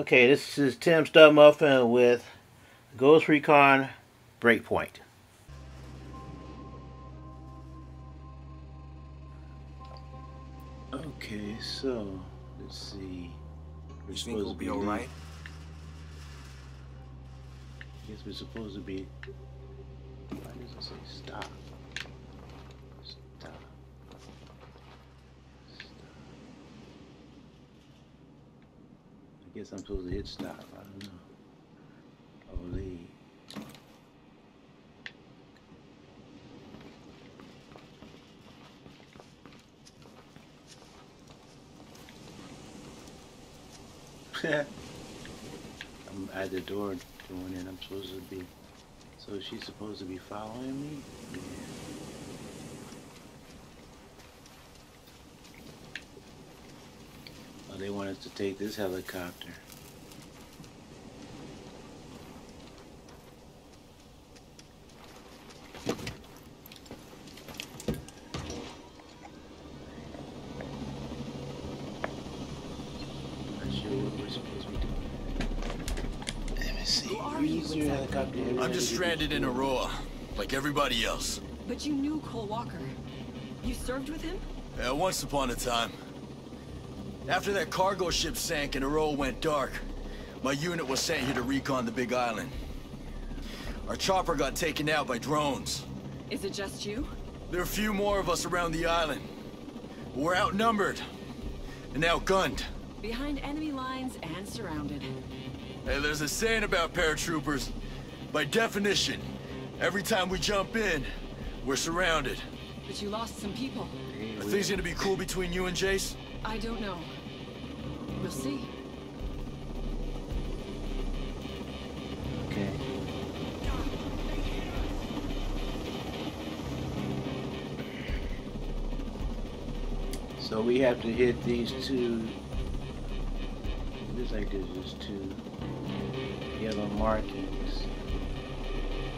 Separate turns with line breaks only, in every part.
Okay, this is Tim Studmuffin with Ghost Recon Breakpoint. Okay, so let's see.
We're you think we'll be, be alright?
I guess we're supposed to be. Why does it say? Stop. I guess I'm supposed to hit stop. I don't know. Oh, or leave. I'm at the door going in. I'm supposed to be. So she's supposed to be following me? Yeah. They want us to take this helicopter. Let me see. Who are you with your helicopter?
I'm just stranded in Auroa, like everybody else.
But you knew Cole Walker. You served with him?
Yeah, once upon a time. After that cargo ship sank and the road went dark, my unit was sent here to recon the Big Island. Our chopper got taken out by drones.
Is it just you?
There are a few more of us around the island. We're outnumbered and outgunned.
Behind enemy lines and surrounded.
Hey, there's a saying about paratroopers. By definition, every time we jump in, we're surrounded.
But you lost some people.
Are things gonna be cool between you and Jace?
I don't know. We'll see.
Okay. So we have to hit these two. Looks like there's just two yellow markings.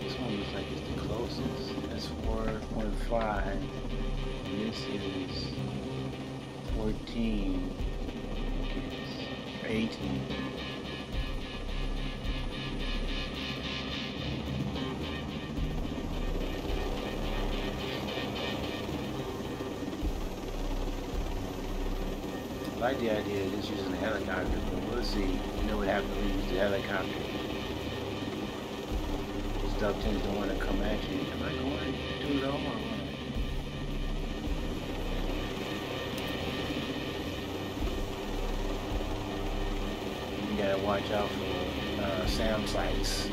This one looks like it's the closest. That's 4.5. And this is 14. 18. I like the idea of just using a helicopter, but we'll see. You know what happens when you use the helicopter. Stuff tends to want to come at you. Am I going too low or what? Watch out for uh, SAM sites.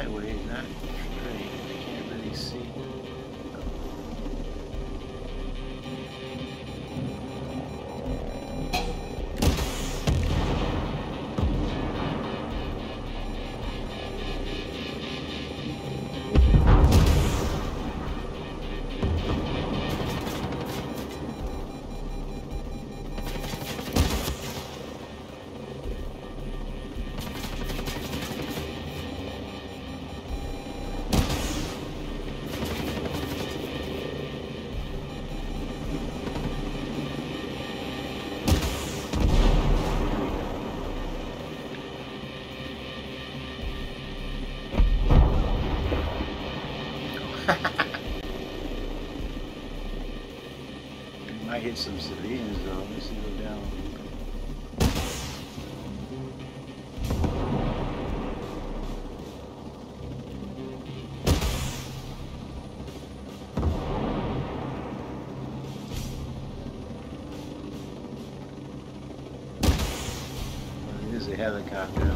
Sideways, not get some civilians though. Go down. There's a helicopter.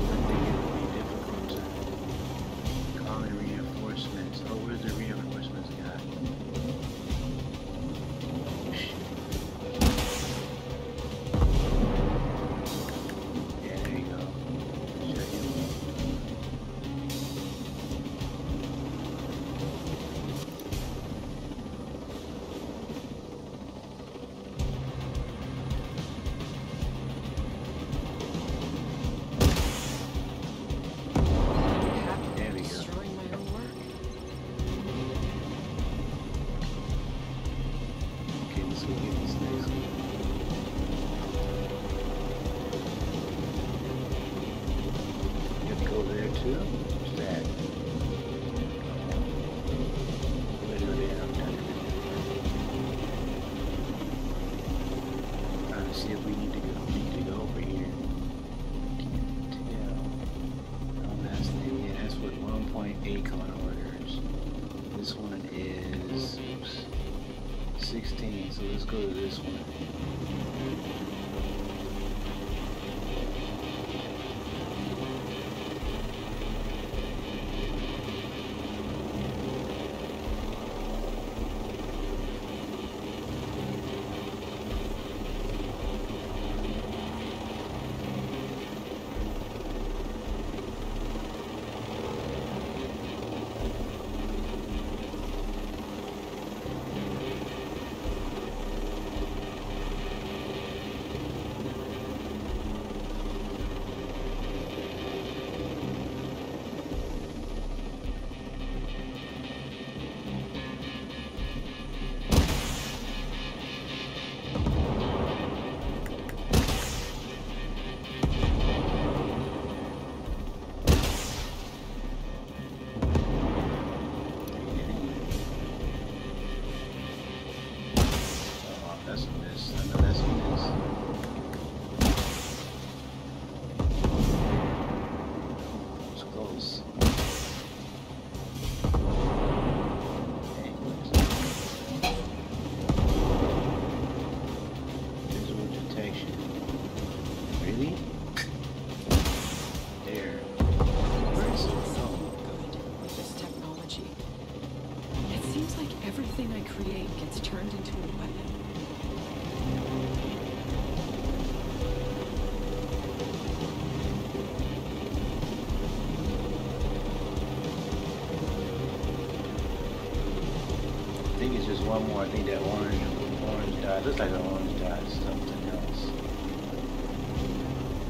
one more. I think that orange, orange dye looks like an orange dye something else.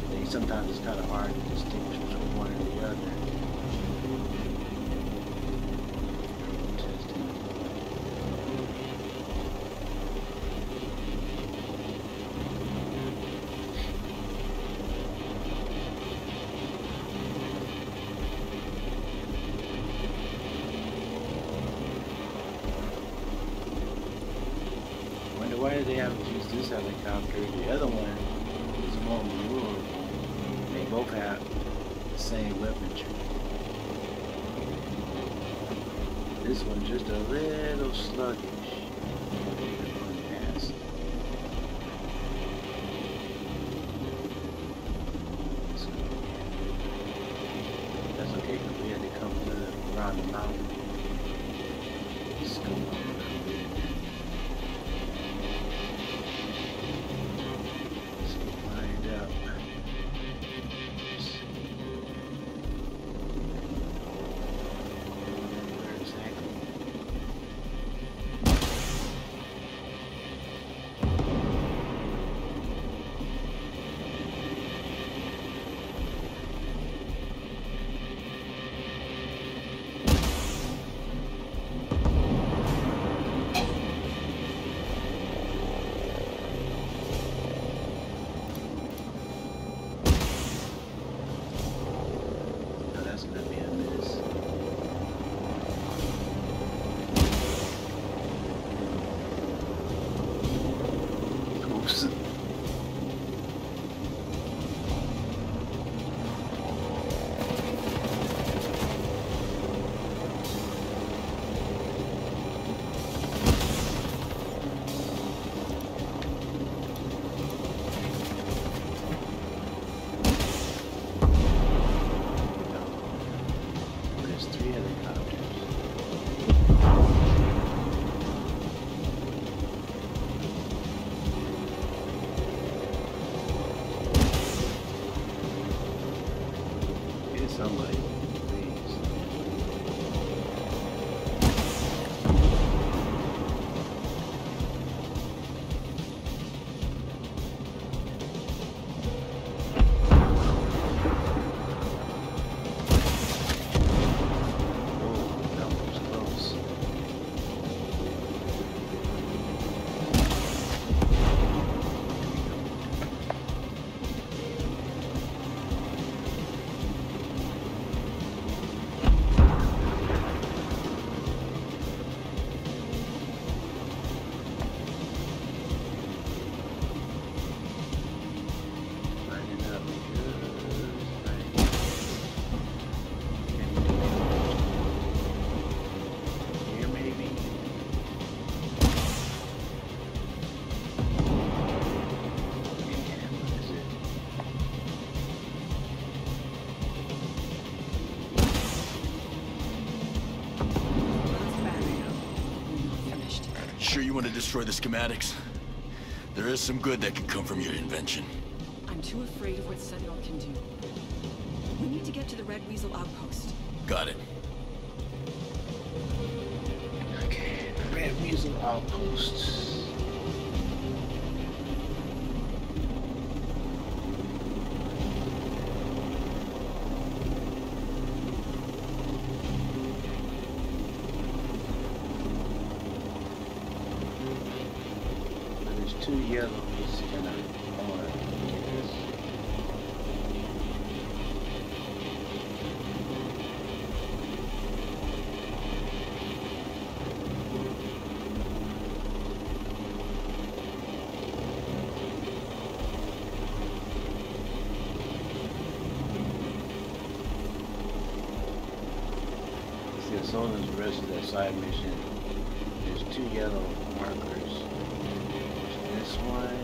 I think sometimes it's kind of hard to distinguish between one and the other. this one's just a little sluggish.
Destroy the schematics? There is some good that can come from your invention.
I'm too afraid of what Sentinel can do. We need to get to the Red Weasel outpost.
Got it.
Okay, Red Weasel Outpost. Yellows and. See, as soon as the rest of that side mission, there's two yellow markers. One.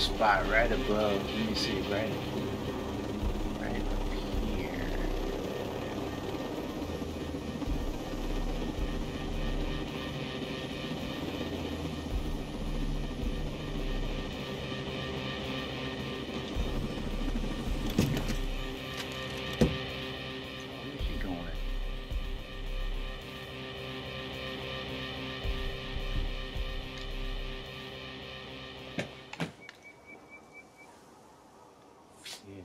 Spot right above.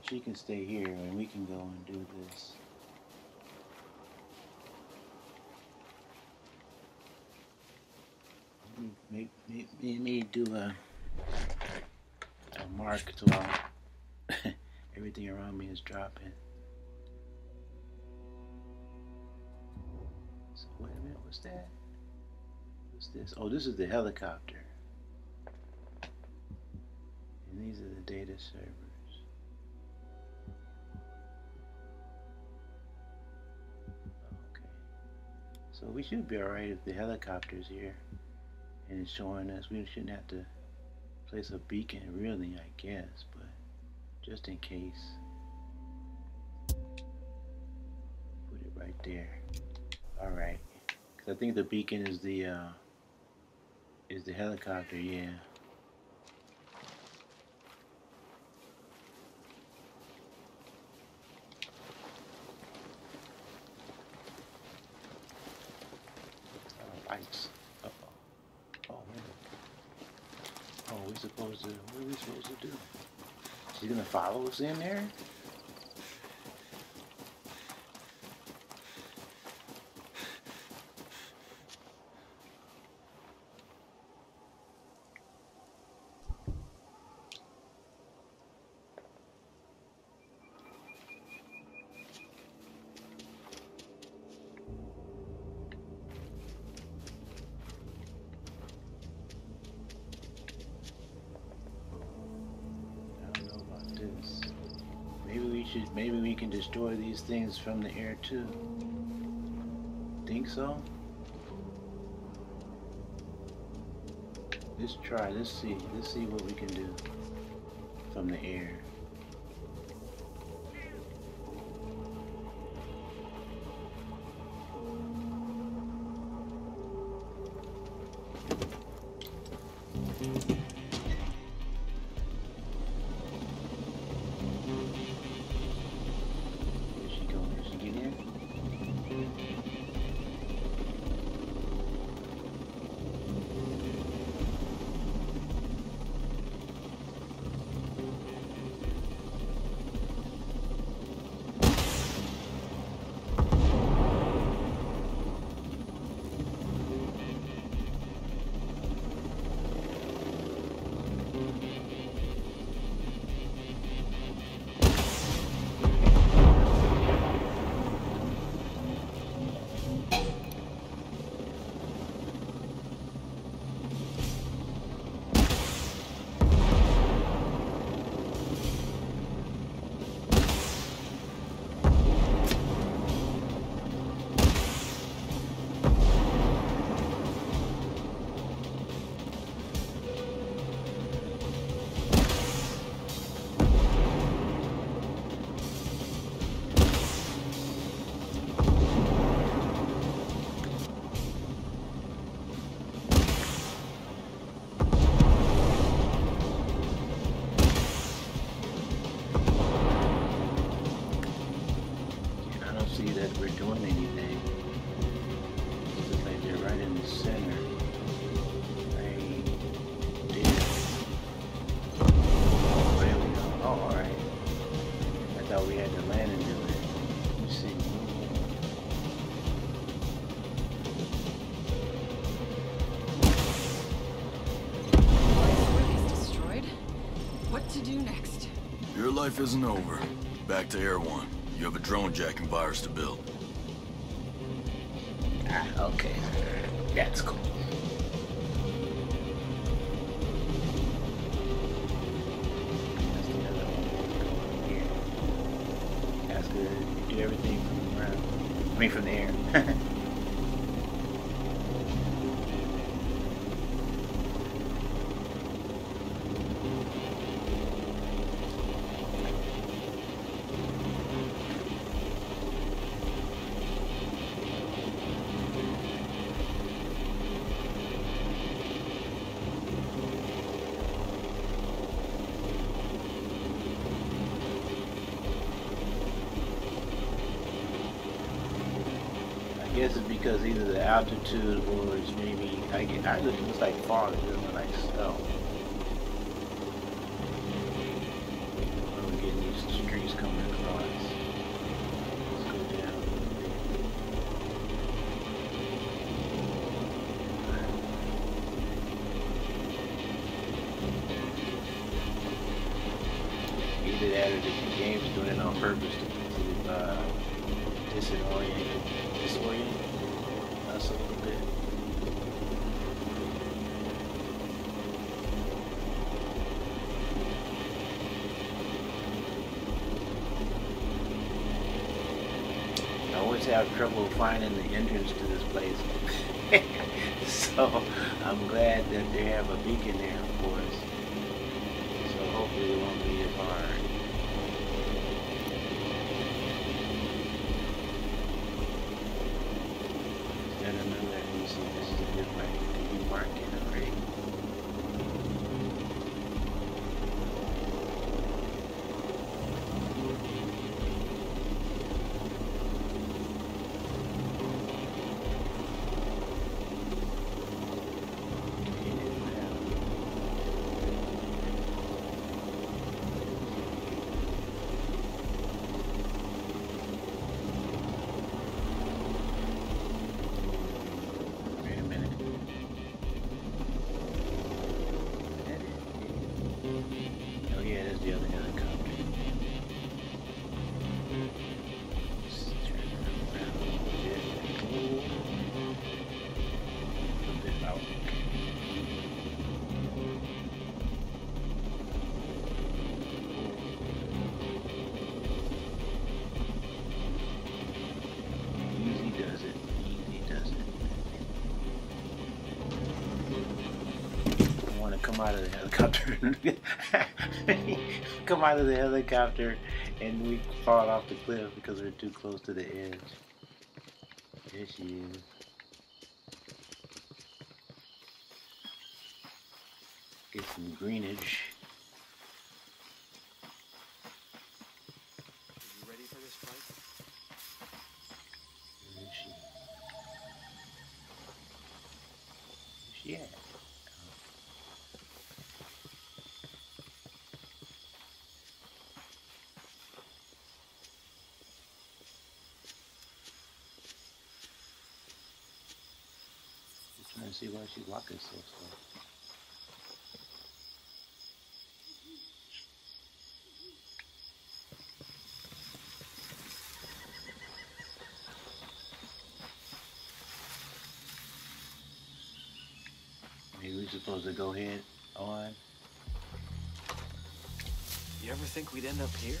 She can stay here and we can go and do this. Maybe, maybe, maybe do a, a mark to all. everything around me is dropping. So wait a minute, what's that? What's this? Oh, this is the helicopter. And these are the data servers. So we should be alright if the helicopter's here and it's showing us. We shouldn't have to place a beacon really, I guess, but just in case. Put it right there. Alright. Cause I think the beacon is the uh is the helicopter, yeah. Oh, lights. Uh oh. Oh, wait a Oh, we supposed to, what are we supposed to do? She's gonna follow us in there? I don't know about this. Maybe we should, maybe we can destroy these things from the air too. Think so? Let's try, let's see, let's see what we can do from the air.
Life isn't over. Back to Air One. You have a drone jacking virus to build.
Ah, okay. That's cool. That's good. You do everything from the ground. I mean, from the air. altitude or it's maybe I get I it looks like fog, always have trouble finding the entrance to this place. so I'm glad that they have a beacon there for us. So hopefully it won't be hard. Come out of the helicopter. come out of the helicopter and we fall off the cliff because we're too close to the edge. There she is. Get some greenage. Why she's walking so slow. Maybe we're supposed to go ahead on.
You ever think we'd end up here?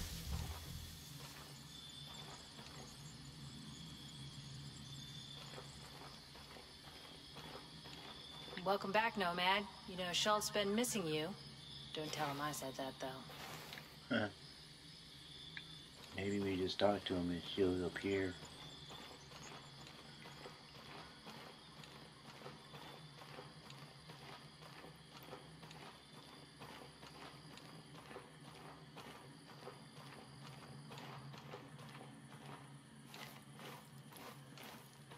Welcome back, Nomad. You know, Schultz's been missing you. Don't tell him I said that, though.
Maybe we just talk to him and she'll appear.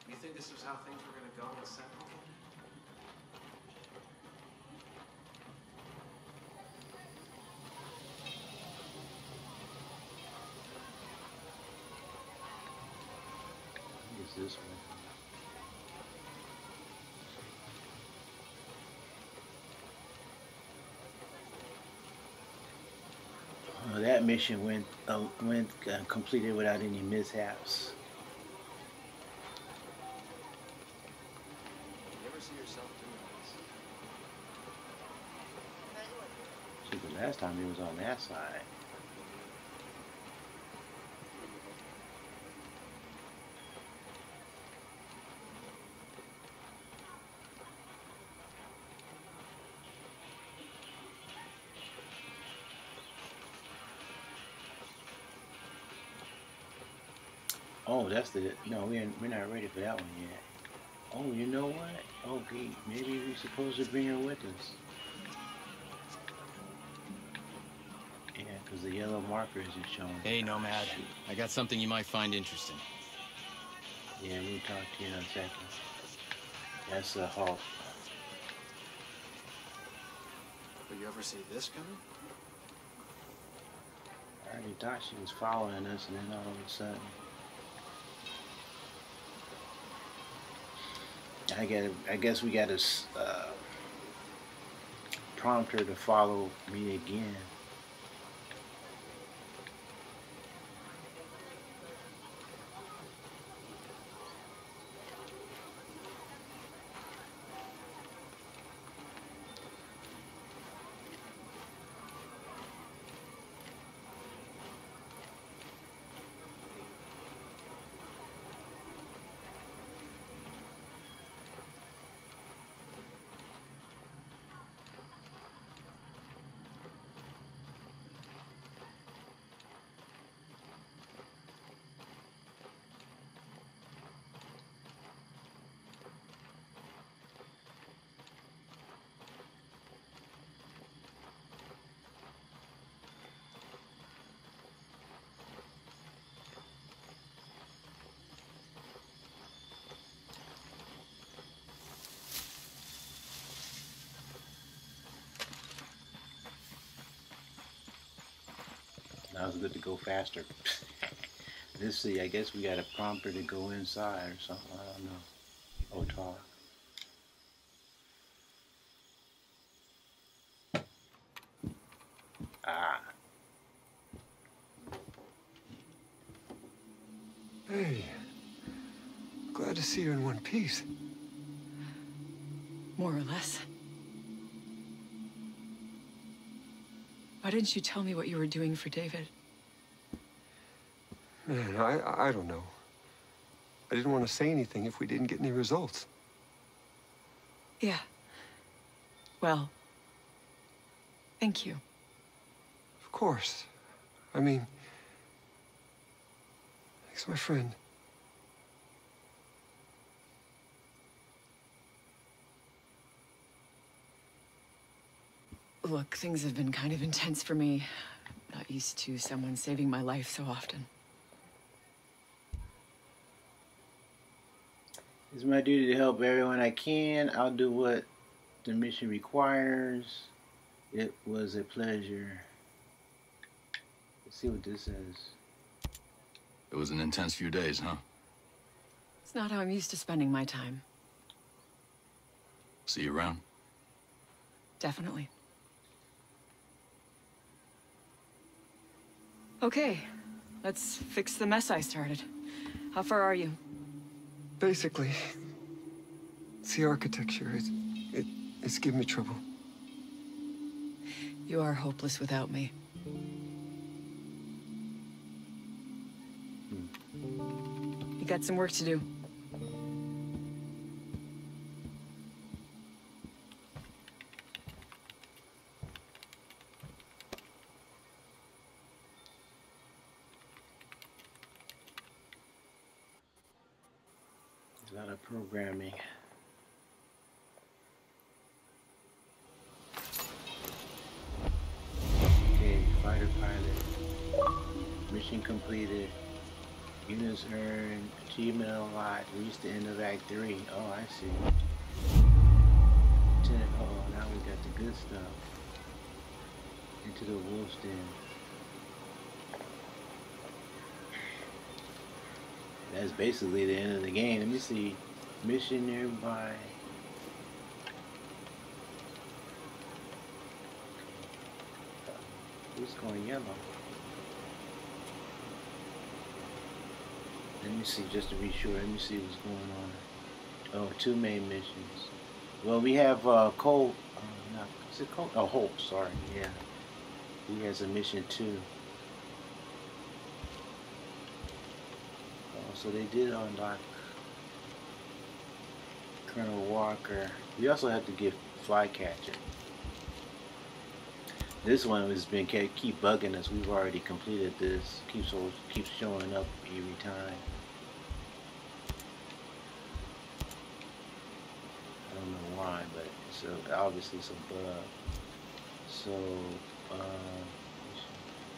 You think this was how things were gonna go in Sentinel?
Is this one? Oh, that mission went uh, went uh, completed without any mishaps.
You ever see yourself doing this?
See, the last time he was on that side. Oh, that's the no. We ain't, we're not ready for that one yet. Oh, you know what? Oh, okay, maybe we're supposed to bring her with us. Yeah, because the yellow marker isn't showing.
Hey, Nomad.
Shoot.
I got something you might find interesting.
Yeah, we'll talk to you in a second. That's a halt.
Will you ever see this coming?
I already thought she was following us, and then all of a sudden. I got. I guess we got to uh, prompt her to follow me again. I was good to go faster. Let's see, I guess we got a prompter to go inside or something, I don't know. Oh, talk. Ah,
Hey. Glad to see you in one piece.
More or less. Didn't you tell me what you were doing for David?
Man, I I don't know. I didn't want to say anything if we didn't get any results.
Yeah. Well, thank you.
Of course. I mean, thanks, my friend.
Look, things have been kind of intense for me. I'm not used to someone saving my life so often.
it's my duty to help everyone I can. I'll do what the mission requires. It was a pleasure. Let's see what this says.
It was an intense few days, huh?
It's not how I'm used to spending my time.
See you around.
Definitely. Okay, let's fix the mess I started. How far are you?
Basically, it's the architecture. It, it, it's giving me trouble.
You are hopeless without me. Hmm. You got some work to do.
A lot of programming. Okay, fighter pilot. Mission completed. Units earned. Achievement unlocked. Reached the end of Act 3. Oh, I see. Lieutenant, oh, now we got the good stuff. That's basically the end of the game. Let me see. Mission nearby. Who's going yellow? Let me see, just to be sure. Let me see what's going on. Oh, two main missions. Well, we have uh, Cole. Uh, not, is it Cole? Oh, Holt. Sorry. Yeah. He has a mission too. Oh, so they did unlock Colonel Walker. We also have to get Flycatcher. This one has been ke- keep bugging us. We've already completed this. Keeps keeps showing up every time. I don't know why, but it's a, obviously some bug. So, uh,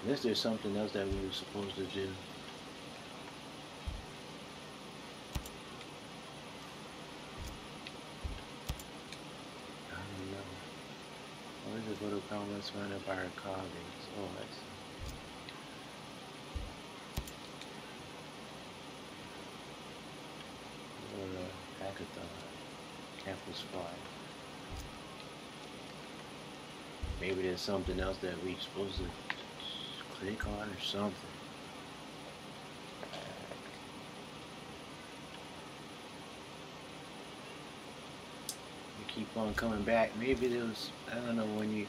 unless there's something else that we were supposed to do. I don't know. What is it? To comments surrounded by our colleagues. Oh, I see. Or a hackathon. Campus Fire. Maybe there's something else that we're supposed to click on or something. You keep on coming back. Maybe there was, I don't know when you,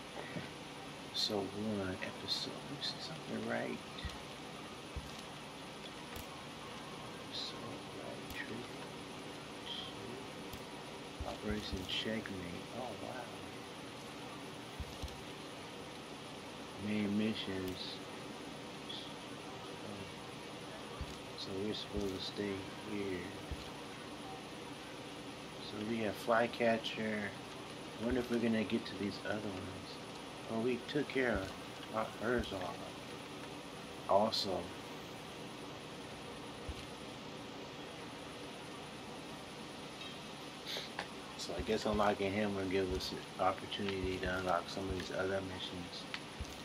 so one episode, see something right. Operation Checkmate. Oh wow. Main missions. So we're supposed to stay here. So we have Flycatcher. wonder if we're gonna get to these other ones. Oh, we took care of hers all. Also. So I guess unlocking him will give us an opportunity to unlock some of these other missions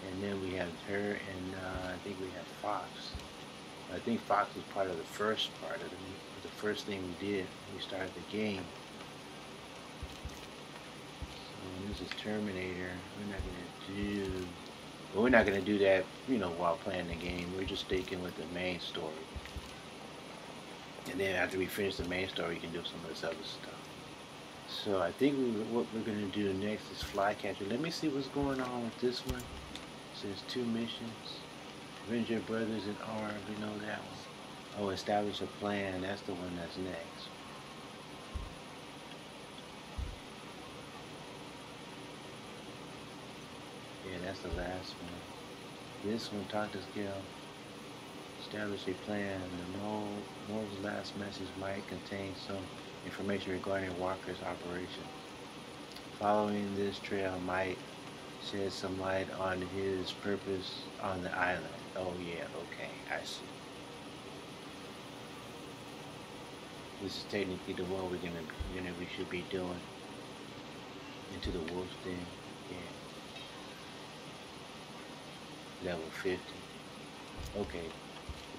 and then we have her, and uh, I think we have Fox. I think Fox was part of the first part of the the first thing we did we started the game. So this is Terminator. We're not gonna do. We're not gonna do that, you know, while playing the game. We're just sticking with the main story. And then after we finish the main story, we can do some of this other stuff. So I think we, what we're gonna do next is Flycatcher. Let me see what's going on with this one. Says two missions. Avenge your brothers in arms. We know that one. Oh, establish a plan. That's the one that's next. Yeah, that's the last one. This one, talk to Skell. Establish a plan. The Mo, Moore's last message might contain some information regarding Walker's operation. Following this trail might shed some light on his purpose on the island. Oh yeah, okay, I see. This is technically the one we're gonna, gonna we should be doing. Into the wolf's den. Yeah. Level 50. Okay.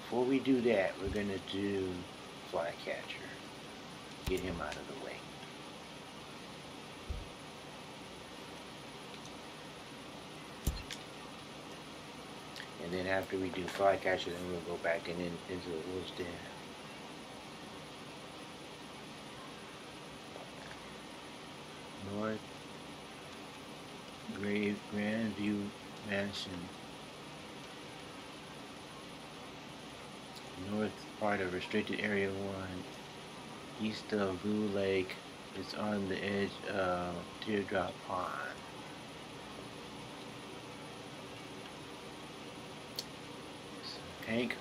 Before we do that, we're gonna do Flycatcher. Get him out of the way. And then after we do Flycatcher, then we'll go back and in, into the wolf's den. North Grave Grandview Mansion. North part of restricted area one. East of Blue Lake. It's on the edge of Teardrop Pond. Hank,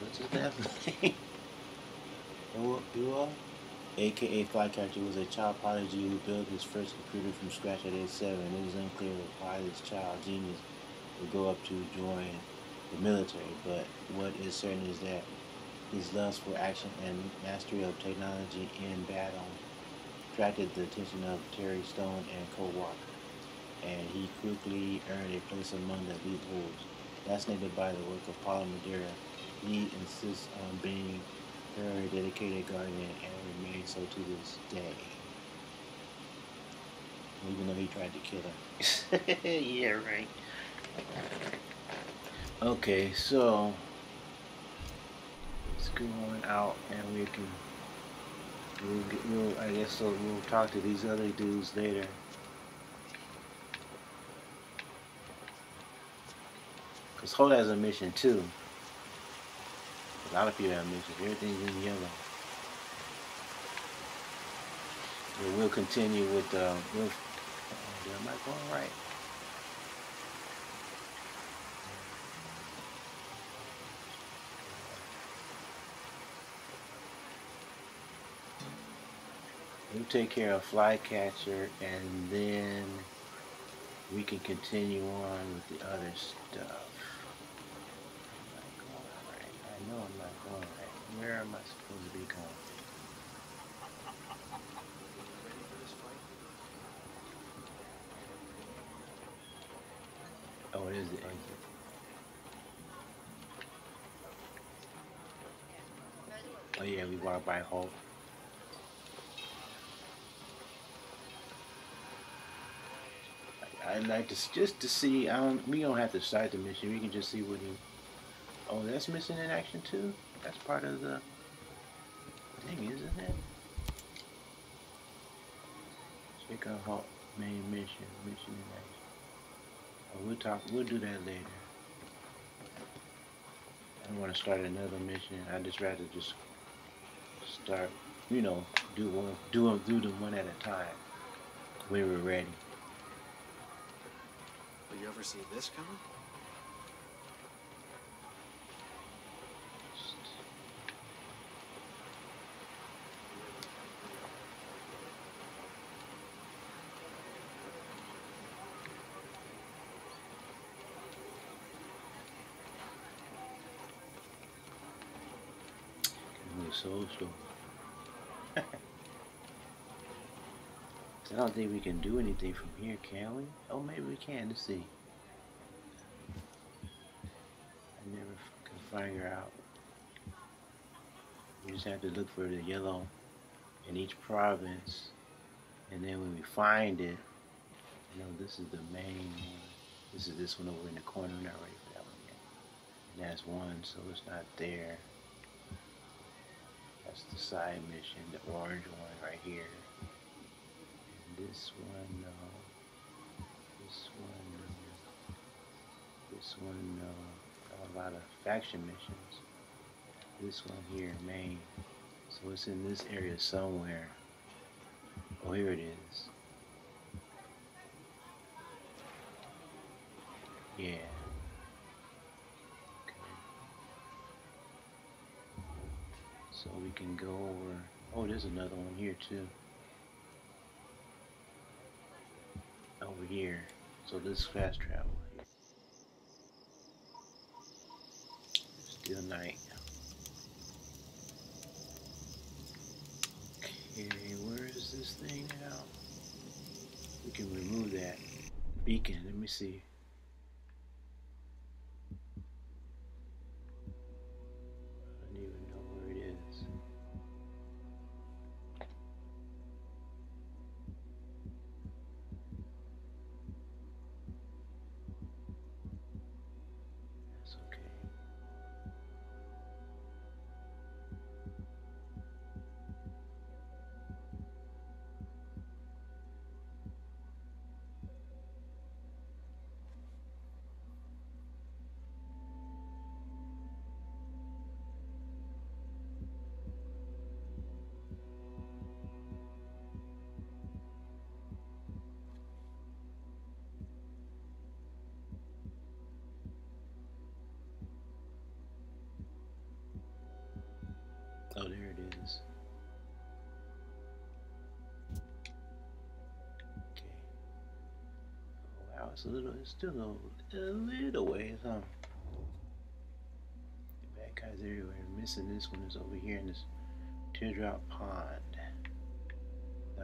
what's his who are? aka Flycatcher, was a child prodigy who built his first computer from scratch at age 7. It is unclear why this child genius would go up to join the military, but what is certain is that his lust for action and mastery of technology in battle attracted the attention of Terry Stone and Cole Walker, and he quickly earned a place among the elite wolves. Fascinated by the work of Paula Madera, he insists on being her dedicated guardian and remains so to this day. Even though he tried to kill her. yeah, right. Okay, so let's go on out and we can we'll, get, we'll I guess so we'll talk to these other dudes later. Cause Holt has a mission too. A lot of people have missions. Everything's in yellow. And we'll continue with uh, we'll, oh, am I going right? We'll take care of Flycatcher and then we can continue on with the other stuff. Am I going right? Right. Where am I supposed to be going? Oh, it is the exit. Oh yeah, we walk by Hulk. I'd like to just to see. I don't. We don't have to start the mission. We can just see what he. Oh, that's missing in action too. That's part of the thing, isn't it? Check out Hulk main mission. Mission in action. Oh, we'll talk. We'll do that later. I don't want to start another mission. I'd just rather just start. You know, do one, do them, do them one at a time. When we're ready.
Will you ever see this coming?
so slow. I don't think we can do anything from here, can we? Oh, maybe we can. Let's see. I never can figure out. We just have to look for the yellow in each province. And then when we find it, you know, this is the main one. This is this one over in the corner. We're not ready for that one yet. And that's one, so it's not there. That's the side mission, the orange one right here. And this one, no. This one, no. This one, no. Got a lot of faction missions. This one here, main. So it's in this area somewhere. Oh, here it is. Yeah. Okay. So we can go over. Oh, there's another one here too. Over here. So this fast travel. Still night. Okay, where is this thing now? We can remove that beacon. Let me see. Oh, there it is. Okay. Oh, wow, it's a little, it's still a, a little ways, huh? The bad guys everywhere. Missing this one is over here in this teardrop pond.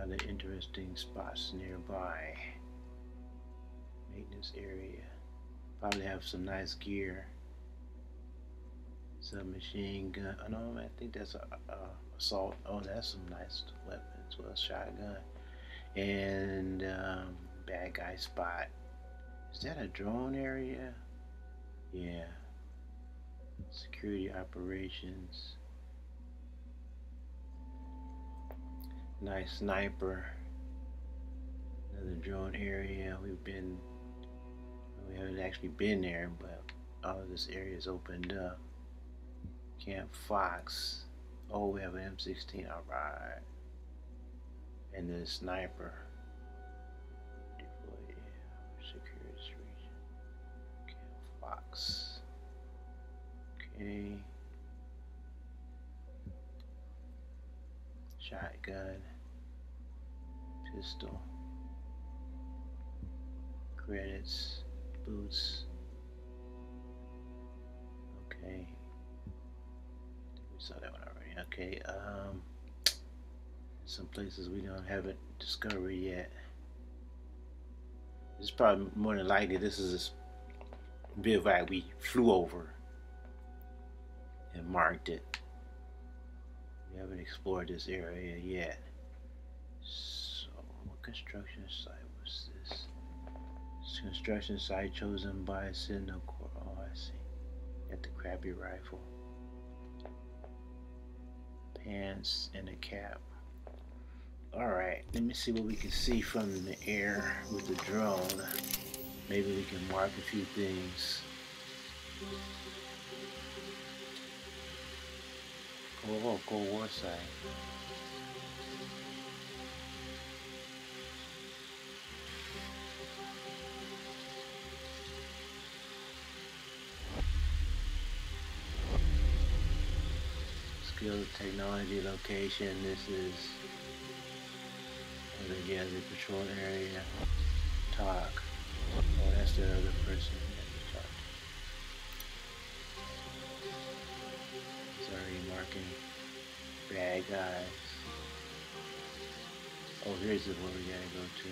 Other interesting spots nearby. Maintenance area. Probably have some nice gear submachine gun. Oh, no, I think that's a, a assault. Oh, that's some nice weapons. Well, shotgun and um, bad guy spot. Is that a drone area? Yeah. Security operations. Nice sniper. Another drone area. We've been. We haven't actually been there, but all of this area is opened up. Camp Fox. Oh, we have an M16. Alright. And then sniper. Deploy secure this region. Camp Fox. Okay. Shotgun. Pistol. Credits. Boots. Okay. Saw that one already. Okay, um, some places we don't haven't discovered yet. It's probably more than likely this is a bivouac we flew over and marked it. We haven't explored this area yet. So, what construction site was this? This construction site chosen by Sentinel Corps. Oh, I see. Got the crappy rifle pants and a cap. Alright, let me see what we can see from the air with the drone. Maybe we can mark a few things. Oh, Cold War site. Skell technology location. This is the the patrol area. Talk. Oh, that's the other person already marking bad guys. Oh, here's the one we gotta go to.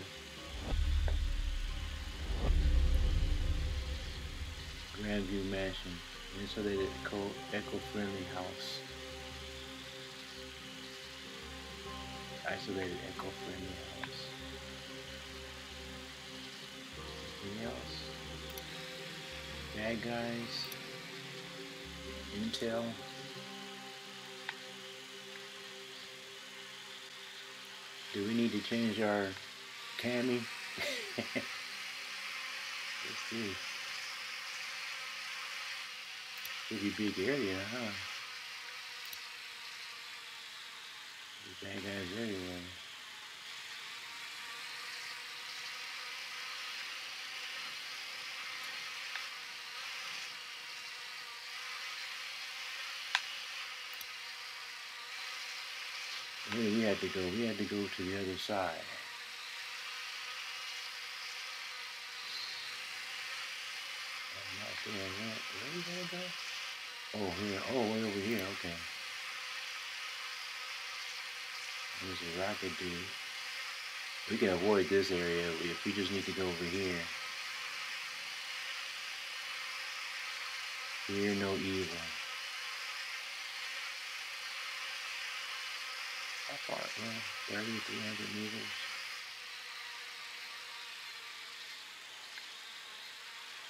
Grandview Mansion. Insulated eco-friendly house. Isolated eco-friendly house. Anything else? Bad guys. Intel. Do we need to change our cami? Let's see. Pretty big area, huh? Where we had to go? We had to go to the other side. I'm not doing that. Where we gonna go? Oh, here. Oh, way over here. Okay. There's a rocket dude. We can avoid this area if we just need to go over here. Fear no evil. How far? Well, 30, 300 meters.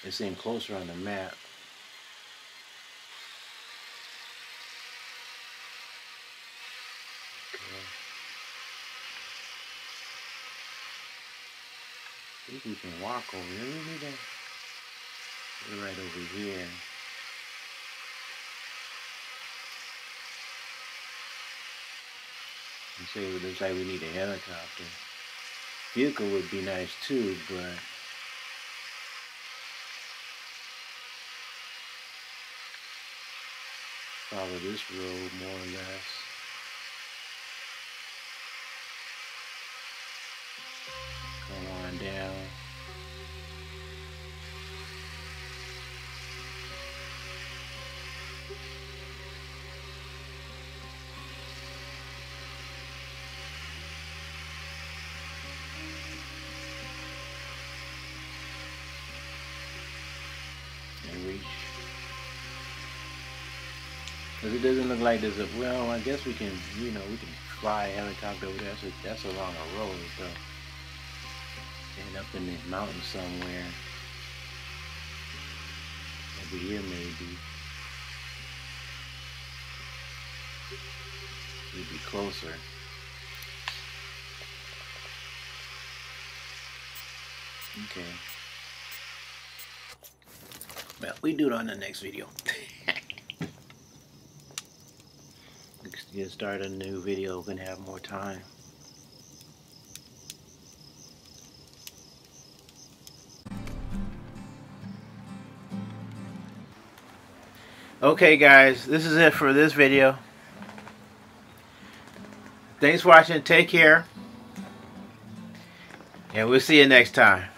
It seemed closer on the map. I think we can walk over here. We need to right over here. And say it looks like we need a helicopter. Vehicle would be nice too, but follow this road more or less. Come on down. Cause it doesn't look like there's a, well, I guess we can, you know, we can fly a helicopter over there. That's, a, that's along a road, so. And up in the mountains somewhere. Over here, maybe. We'd be closer. Okay. Well, we do it on the next video. Let's get started a new video. We're gonna have more time. Okay guys, this is it for this video. Thanks for watching. Take care. And we'll see you next time.